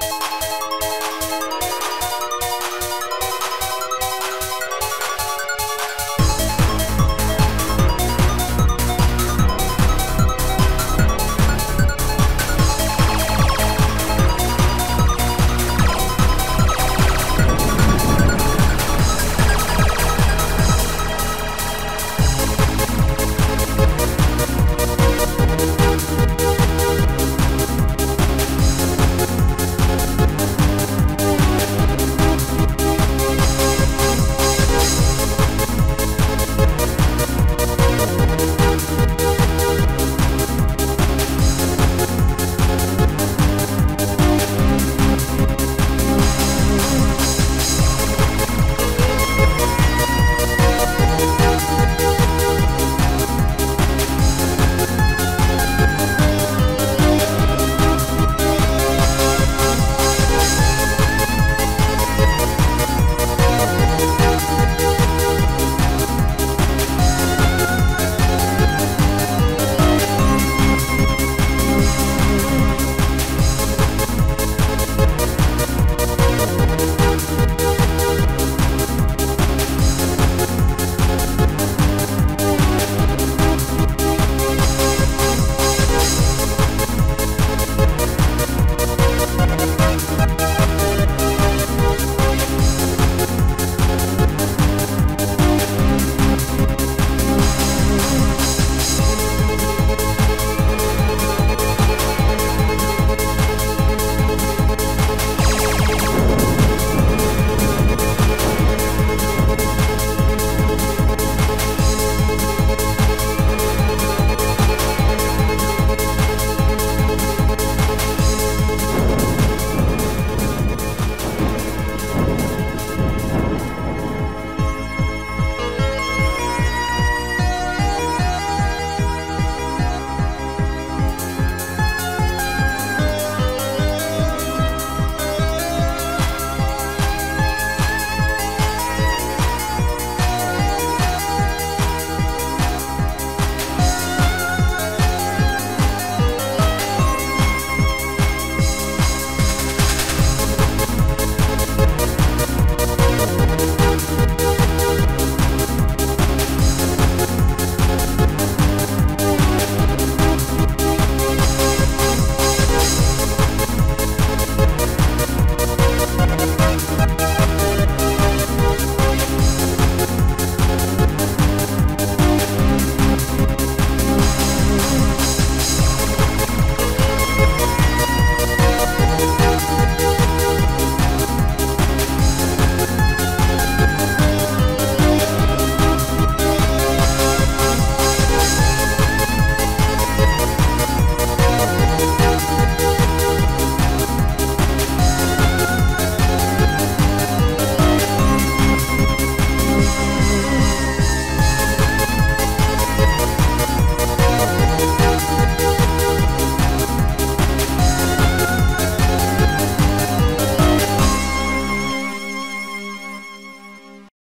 you